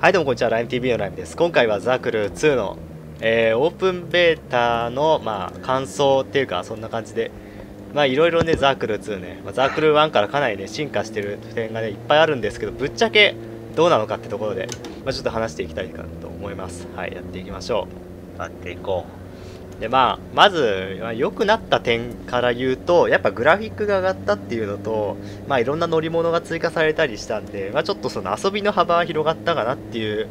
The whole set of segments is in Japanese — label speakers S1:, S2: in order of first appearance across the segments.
S1: はいどうもこんにちは、ライム TV のライムです。今回はザクル2の、えー、オープンベータの、まあ、感想っていうか、そんな感じで、まあいろいろね、ザクル2ね、まあ、ザクル1からかなりね、進化してる点がね、いっぱいあるんですけど、ぶっちゃけどうなのかってところで、まあ、ちょっと話していきたいかなと思います。はい、やっていきましょ
S2: う。やっていこ
S1: う。で、まあ、まず、まあ、良くなった点から言うと、やっぱグラフィックが上がったっていうのと、まあいろんな乗り物が追加されたりしたんで、まあちょっとその遊びの幅が広がったかなっていう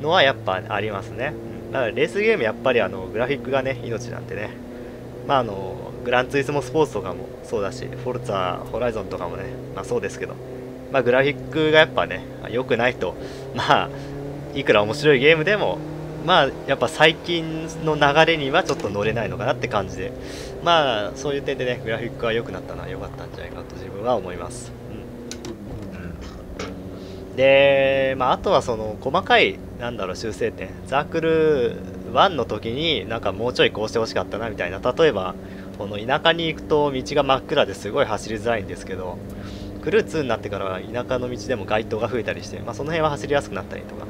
S1: のはやっぱありますね。だからレースゲームやっぱりあのグラフィックがね、命なんでね。まああの、グランツイスモスポーツとかもそうだし、フォルツァホライゾンとかもね、まあそうですけど、まあグラフィックがやっぱね、良くないと、まあ、いくら面白いゲームでも、まあやっぱ最近の流れにはちょっと乗れないのかなって感じで、まあそういう点でね、グラフィックは良くなったのは良かったんじゃないかと自分は思います。うん、で、まああとはその細かい、なんだろう、修正点、ザークル1の時になんかもうちょいこうしてほしかったなみたいな、例えば、この田舎に行くと道が真っ暗ですごい走りづらいんですけどクルー2になってからは田舎の道でも街灯が増えたりして、まあ、その辺は走りやすくなったりとか。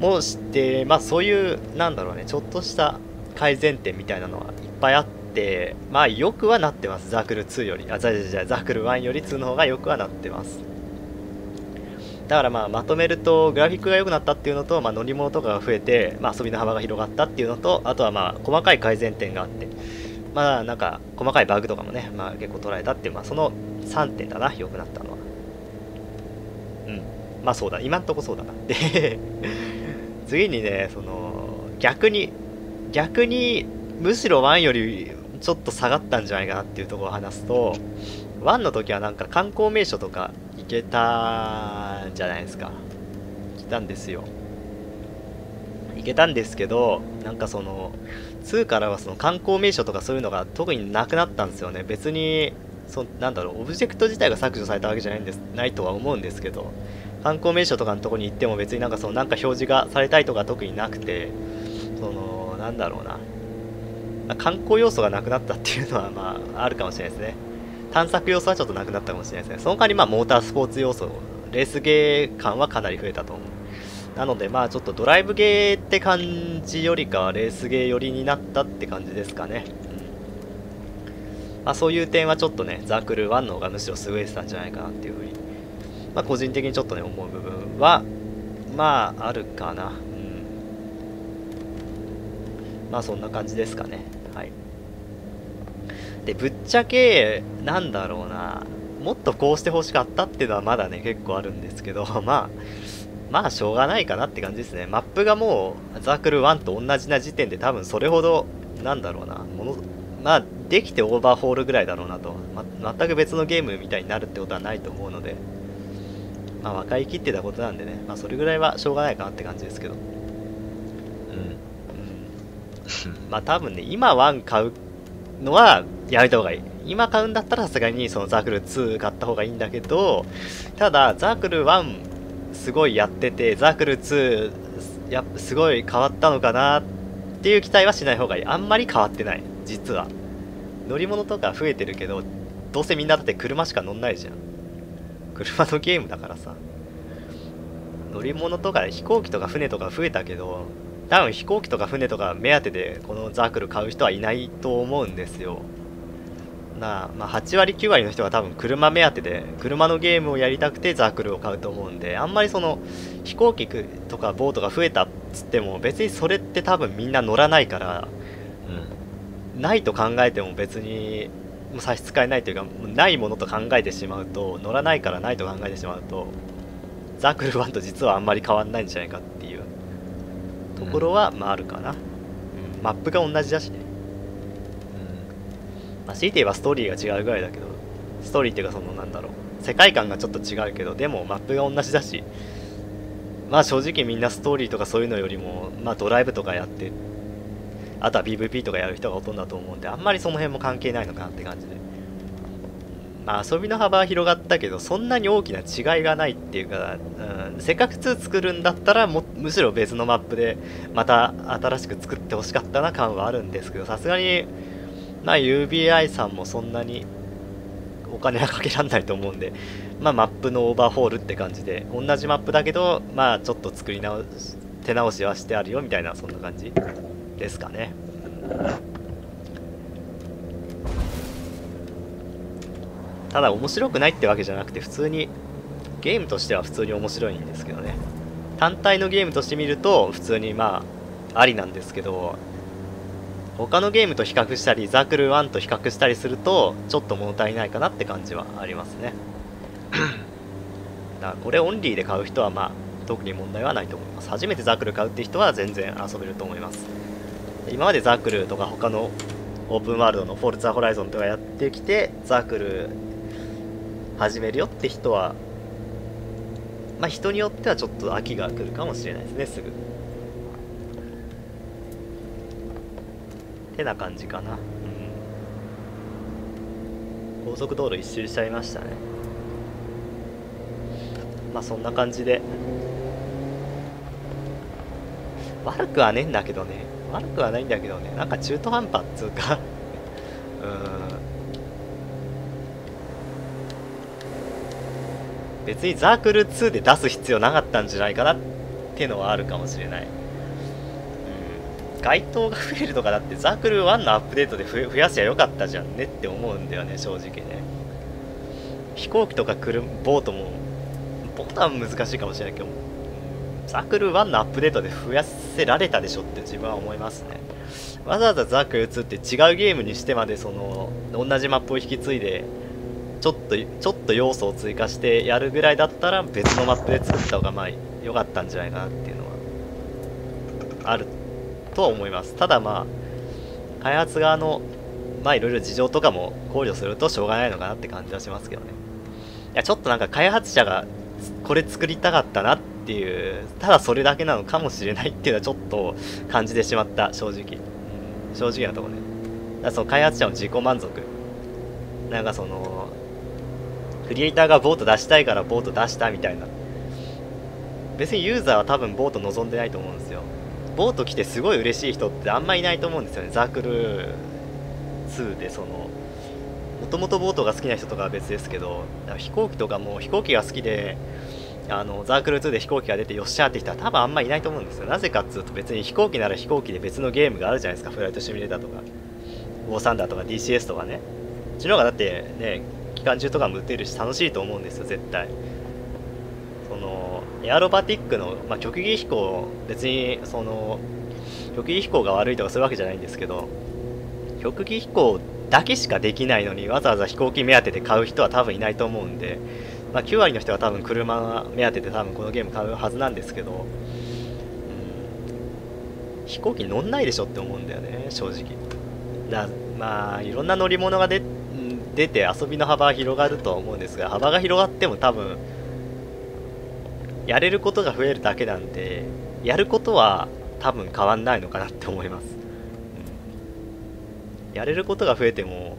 S1: もして、まあ、そういうなんだろうねちょっとした改善点みたいなのはいっぱいあってまあよくはなってますザクル2よりあじゃじゃザクル1より2の方がよくはなってますだからまあまとめるとグラフィックが良くなったっていうのと、まあ、乗り物とかが増えて、まあ、遊びの幅が広がったっていうのとあとはまあ細かい改善点があってまあなんか細かいバグとかもね、まあ結構捉えたっていう、まあその3点だな、良くなったのは。うん。まあそうだ、今んとこそうだな。で次にね、その、逆に、逆に、むしろ1よりちょっと下がったんじゃないかなっていうところを話すと、1の時はなんか観光名所とか行けたんじゃないですか。行けたんですよ。行けたんですけど、なんかその、2からはその観光名所とかそういうのが特になくなったんですよね別にそなんだろうオブジェクト自体が削除されたわけじゃないんですないとは思うんですけど観光名所とかのとこに行っても別になんかそのなんか表示がされたいとか特になくてそのなんだろうな、観光要素がなくなったっていうのはまああるかもしれないですね。探索要素はちょっとなくなったかもしれないですね。その代わりまあモータースポーツ要素レースゲー感はかなり増えたと思う。なのでまあちょっとドライブゲーって感じよりかはレースゲー寄りになったって感じですかね、うん。まあ、そういう点はちょっとねザクル1の方がむしろ優れてたんじゃないかなっていうふうに、まあ、個人的にちょっとね思う部分はまああるかな、うん、まあそんな感じですかね。はい。でぶっちゃけなんだろうな。もっとこうしてほしかったっていうのはまだね結構あるんですけど まあまあしょうがないかなって感じですね。マップがもうザークル1と同じな時点で多分それほど、なんだろうな、もの、まあできてオーバーホールぐらいだろうなと、ま、全く別のゲームみたいになるってことはないと思うので、まあ分かりきってたことなんでね、まあそれぐらいはしょうがないかなって感じですけど。うん。うん。まあ多分ね、今1買うのはやめた方がいい。今買うんだったらさすがにそのザークル2買った方がいいんだけど、ただザークル1すごいやってて、ザークル2、やすごい変わったのかなっていう期待はしない方がいい。あんまり変わってない、実は。乗り物とか増えてるけど、どうせみんなだって車しか乗んないじゃん。車のゲームだからさ。乗り物とか飛行機とか船とか増えたけど、多分飛行機とか船とか目当てでこのザークル買う人はいないと思うんですよ。な、まあ、8割9割の人が多分車目当てで車のゲームをやりたくてザークルを買うと思うんであんまりその飛行機とかボートが増えたっつっても別にそれって多分みんな乗らないから、うん、ないと考えても別に差し支えないというかないものと考えてしまうと乗らないからないと考えてしまうとザークル1と実はあんまり変わんないんじゃないかっていう。ところはまああるかな、うん、マップが同じだしね。まあ、強いて言えばストーリーが違うぐらいだけど、ストーリーっていうかそのなんだろう、世界観がちょっと違うけど、でもマップが同じだし、まあ正直みんなストーリーとかそういうのよりも、まあドライブとかやって、あとは PVP とかやる人がほとんどだと思うんで、あんまりその辺も関係ないのかなって感じで。まあ遊びの幅は広がったけど、そんなに大きな違いがないっていうか、うん、せっかく2作るんだったらも、むしろ別のマップでまた新しく作ってほしかったな感はあるんですけど、さすがにまあ UBI さんもそんなにお金はかけられないと思うんで、まあ、マップのオーバーホールって感じで同じマップだけどまあちょっと作り直し手直しはしてあるよみたいなそんな感じですかね。ただ面白くないってわけじゃなくて普通にゲームとしては普通に面白いんですけどね。単体のゲームとして見ると普通にまあありなんですけど他のゲームと比較したりザークル1と比較したりするとちょっと物足りないかなって感じはありますね。だからこれオンリーで買う人はまあ特に問題はないと思います。初めてザクル買うって人は全然遊べると思います。今までザクルとか他のオープンワールドのフォルツァホライゾンとかやってきてザクル始めるよって人はまあ人によってはちょっと秋が来るかもしれないですねすぐ。てな感じかな、うん、高速道路一周しちゃいましたね。まあそんな感じで。悪くはねえんだけどね。悪くはないんだけどね。なんか中途半端っつうか。うん。別にザークル2で出す必要なかったんじゃないかなってのはあるかもしれない。うん。街灯が増えるとかだってザークル1のアップデートで増やしゃよかったじゃんねって思うんだよね正直ね。飛行機とか来るボートもボートは難しいかもしれないけどザークル1のアップデートで増やせられたでしょって自分は思いますね。わざわざザークル2って違うゲームにしてまでその同じマップを引き継いでちょっとちょっと要素を追加してやるぐらいだったら別のマップで作った方がまあ良かったんじゃないかなっていうのはあるとは思います。ただまあ開発側のまあいろいろ事情とかも考慮するとしょうがないのかなって感じはしますけどね。いやちょっとなんか開発者がこれ作りたかったなってっていうただそれだけなのかもしれないっていうのはちょっと感じてしまった正直、うん、正直なところね。だその開発者の自己満足。なんかそのクリエイターがボート出したいからボート出したみたいな。別にユーザーは多分ボート望んでないと思うんですよ。ボート来てすごい嬉しい人ってあんまいないと思うんですよね。ザークル2でそのもともとボートが好きな人とかは別ですけど飛行機とかも飛行機が好きであのザークル2で飛行機が出てよっしゃって人は多分あんまいないと思うんですよ。なぜかっつうと別に飛行機なら飛行機で別のゲームがあるじゃないですか。フライトシミュレーターとか。ウォーサンダーとか DCS とかね。こっちの方がだってね期間中とかも打てるし楽しいと思うんですよ絶対。そのエアロバティックの、まあ、極技飛行別にその極技飛行が悪いとかそういうわけじゃないんですけど極技飛行だけしかできないのにわざわざ飛行機目当てで買う人は多分いないと思うんで、まあ、9割の人は多分車目当てで多分このゲーム買うはずなんですけど、うん、飛行機乗んないでしょって思うんだよね正直。だまあいろんな乗り物が出出て遊びの幅が広がるとは思うんですが幅が広がっても多分やれることが増えるだけなんでやることは多分変わんないのかなって思います、うん、やれることが増えても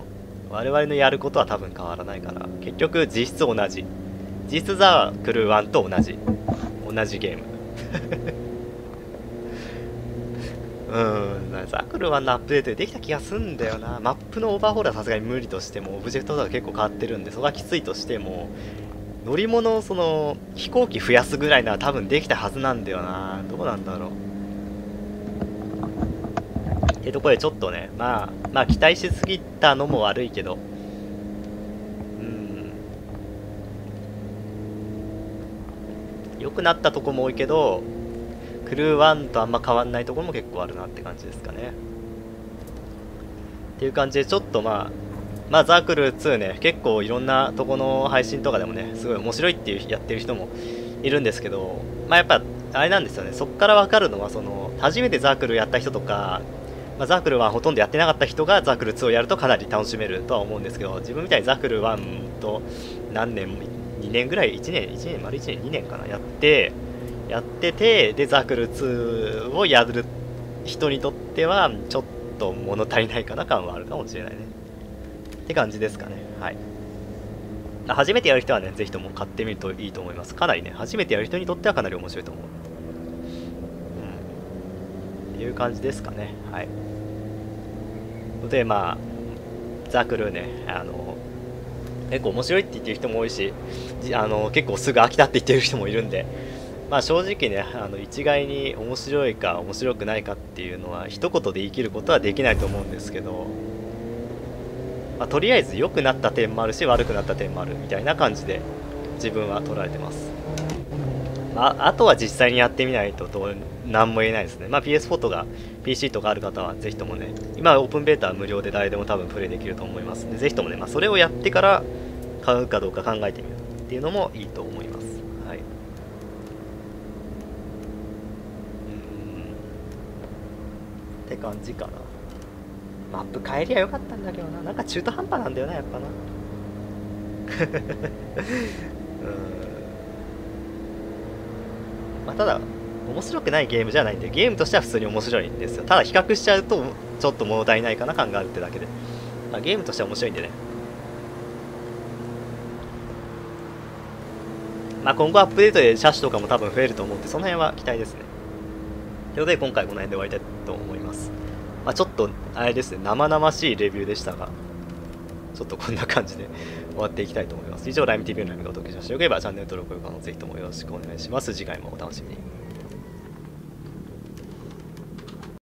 S1: 我々のやることは多分変わらないから結局実質同じ。実質ザ・クルー1と同じ。同じゲーム。うんザ・クルー1のアップデートでできた気がすんだよな。マップのオーバーホールはさすがに無理としてもオブジェクトとか結構変わってるんでそこはきついとしても乗り物その飛行機増やすぐらいなら多分できたはずなんだよな。どうなんだろう。ってとこでちょっとねまあまあ期待しすぎたのも悪いけどうん良くなったとこも多いけどクルー1とあんま変わんないところも結構あるなって感じですかね。っていう感じでちょっとまあまあ、ザークル2ね、結構いろんなとこの配信とかでもね、すごい面白いっていうやってる人もいるんですけど、まあ、やっぱ、あれなんですよね、そこから分かるのは、その、初めてザークルやった人とか、まあ、ザークルはほとんどやってなかった人がザークル2をやるとかなり楽しめるとは思うんですけど、自分みたいにザークル1と何年も、2年ぐらい、1年、1年、丸1年、2年かな、やって、やってて、で、ザクル2をやる人にとっては、ちょっと物足りないかな感はあるかもしれないね。って感じですかね。はい。初めてやる人はね、ぜひとも買ってみるといいと思います。かなりね、初めてやる人にとってはかなり面白いと思う。うん。っていう感じですかね。はい。で、まあ、ザクルね、あの、結構面白いって言ってる人も多いしあの結構すぐ飽きたって言ってる人もいるんで。まあ正直ねあの一概に面白いか面白くないかっていうのは一言で言い切ることはできないと思うんですけど、まあ、とりあえず良くなった点もあるし悪くなった点もあるみたいな感じで自分は捉えてます、あ、あとは実際にやってみないとどう何も言えないですね、まあ、PS4 とか PC とかある方はぜひともね今オープンベータは無料で誰でも多分プレイできると思いますのでぜひともね、まあ、それをやってから買うかどうか考えてみるっていうのもいいと思います。はい、うん。って感じかな。マップ変えりゃよかったんだけどな。なんか中途半端なんだよなやっぱな。うん。まあただ面白くないゲームじゃないんでゲームとしては普通に面白いんですよ。ただ比較しちゃうとちょっと物足りないかな感があるってだけで、まあ、ゲームとしては面白いんでね。まあ今後アップデートで車種とかも多分増えると思うんでその辺は期待ですね。ということで今回この辺で終わりたいと思います。まあ、ちょっとあれですね、生々しいレビューでしたが、ちょっとこんな感じで。終わっていきたいと思います。以上、ライム TV のライブがお届けしました。よければチャンネル登録、ぜひともよろしくお願いします。次回もお楽しみに。